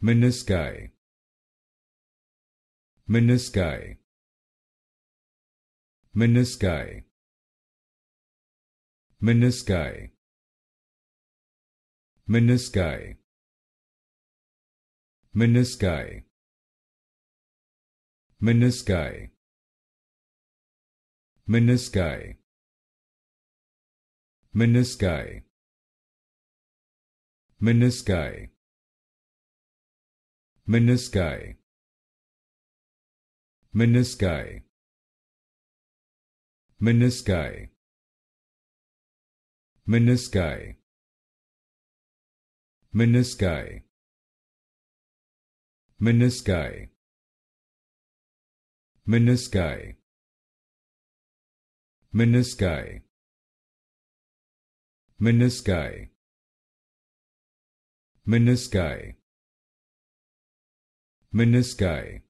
Menisci. Menisci. Menisci. Menisci. Menisci. Menisci. Menisci. Menisci. Menisci. Menisci. Menisci. Menisci. Menisci. Menisci. Menisci. Menisci. Menisci. Menisci. Menisci. Menisci. Menisci